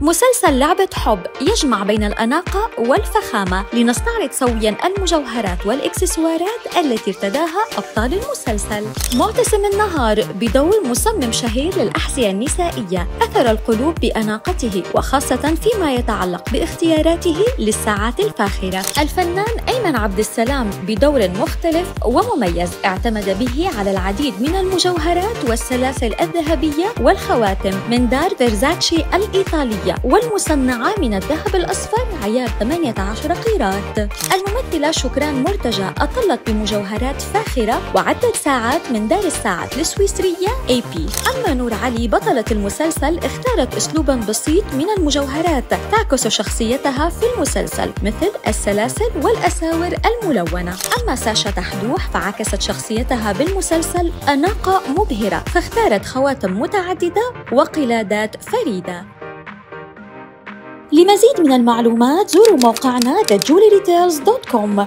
مسلسل لعبة حب يجمع بين الأناقة والفخامة لنستعرض سويا المجوهرات والإكسسوارات التي ارتداها أبطال المسلسل. معتصم النهار بدور مصمم شهير للأحذية النسائية أثر القلوب بأناقته وخاصة فيما يتعلق باختياراته للساعات الفاخرة. الفنان أيمن عبد السلام بدور مختلف ومميز اعتمد به على العديد من المجوهرات والسلاسل الذهبية والخواتم من دار فيرزاتشي الإيطالية. والمصنعة من الذهب الأصفر عيار 18 قيراط الممثلة شكران مرتجى أطلت بمجوهرات فاخرة وعدت ساعات من دار الساعات السويسرية اي بي أما نور علي بطلة المسلسل اختارت أسلوبا بسيط من المجوهرات تعكس شخصيتها في المسلسل مثل السلاسل والأساور الملونة. أما ساشا تحدوح فعكست شخصيتها بالمسلسل أناقة مبهرة فاختارت خواتم متعددة وقلادات فريدة. لمزيد من المعلومات زوروا موقعنا thejewelrydetails.com